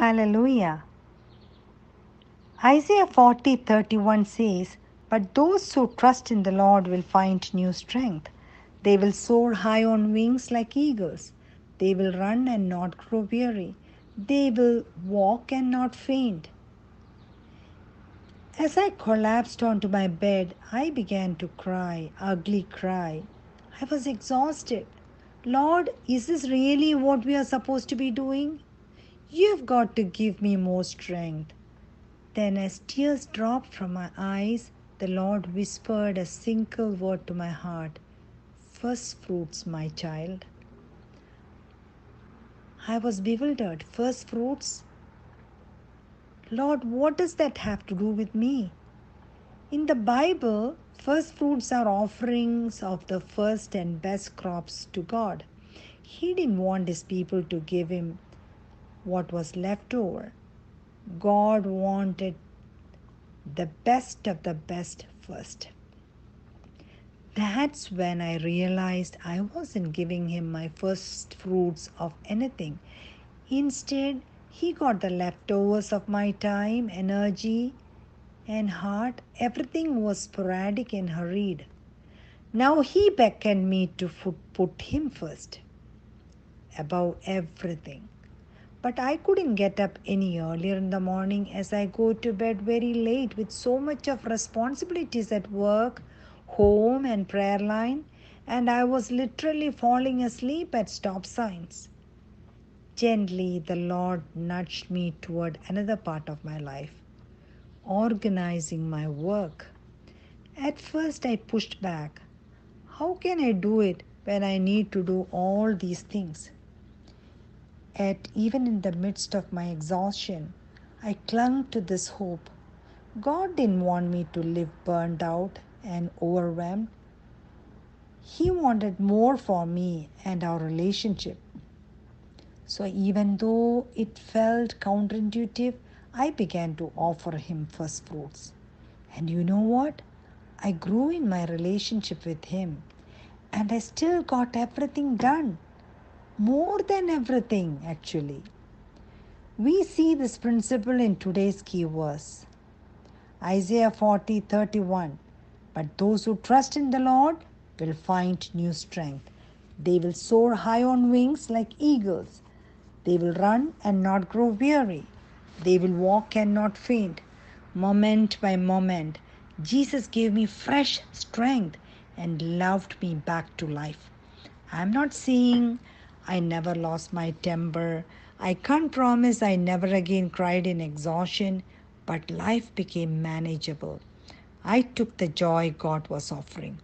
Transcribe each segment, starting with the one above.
Hallelujah. Isaiah 40:31 says, "But those who trust in the Lord will find new strength. They will soar high on wings like eagles. They will run and not grow weary. They will walk and not faint." As I collapsed onto my bed, I began to cry, ugly cry. I was exhausted. Lord, is this really what we are supposed to be doing? You've got to give me more strength. Then, as tears dropped from my eyes, the Lord whispered a single word to my heart First fruits, my child. I was bewildered. First fruits? Lord, what does that have to do with me? In the Bible, first fruits are offerings of the first and best crops to God. He didn't want his people to give him what was left over. God wanted the best of the best first. That's when I realized I wasn't giving him my first fruits of anything. Instead, he got the leftovers of my time, energy, and heart. Everything was sporadic and hurried. Now he beckoned me to put him first, above everything. But I couldn't get up any earlier in the morning as I go to bed very late with so much of responsibilities at work, home, and prayer line, and I was literally falling asleep at stop signs. Gently, the Lord nudged me toward another part of my life, organizing my work. At first, I pushed back. How can I do it when I need to do all these things? Yet, even in the midst of my exhaustion, I clung to this hope. God didn't want me to live burned out and overwhelmed. He wanted more for me and our relationship. So, even though it felt counterintuitive, I began to offer Him first fruits. And you know what? I grew in my relationship with Him, and I still got everything done more than everything, actually. We see this principle in today's key verse Isaiah 40 31. But those who trust in the Lord will find new strength. They will soar high on wings like eagles. They will run and not grow weary. They will walk and not faint. Moment by moment, Jesus gave me fresh strength and loved me back to life. I'm not saying I never lost my temper. I can't promise I never again cried in exhaustion, but life became manageable. I took the joy God was offering.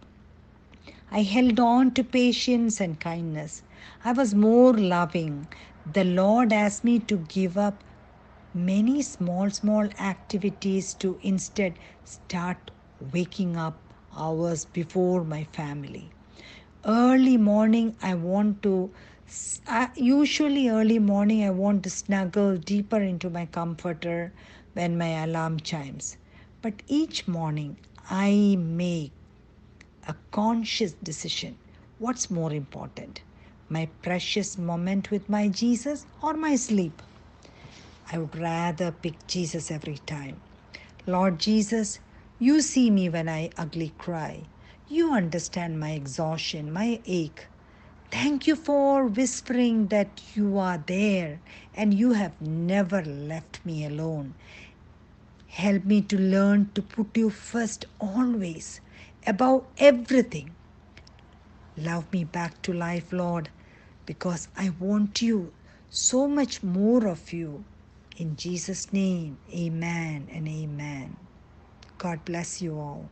I held on to patience and kindness. I was more loving. The Lord asked me to give up many small, small activities to instead start waking up hours before my family. Early morning, I want to usually early morning I want to snuggle deeper into my comforter when my alarm chimes. But each morning I make a conscious decision. What's more important? My precious moment with my Jesus or my sleep? I would rather pick Jesus every time. Lord Jesus, you see me when I ugly cry. You understand my exhaustion, my ache. Thank you for whispering that you are there and you have never left me alone. Help me to learn to put you first always, above everything. Love me back to life, Lord, because I want you, so much more of you. In Jesus' name, amen and amen. God bless you all.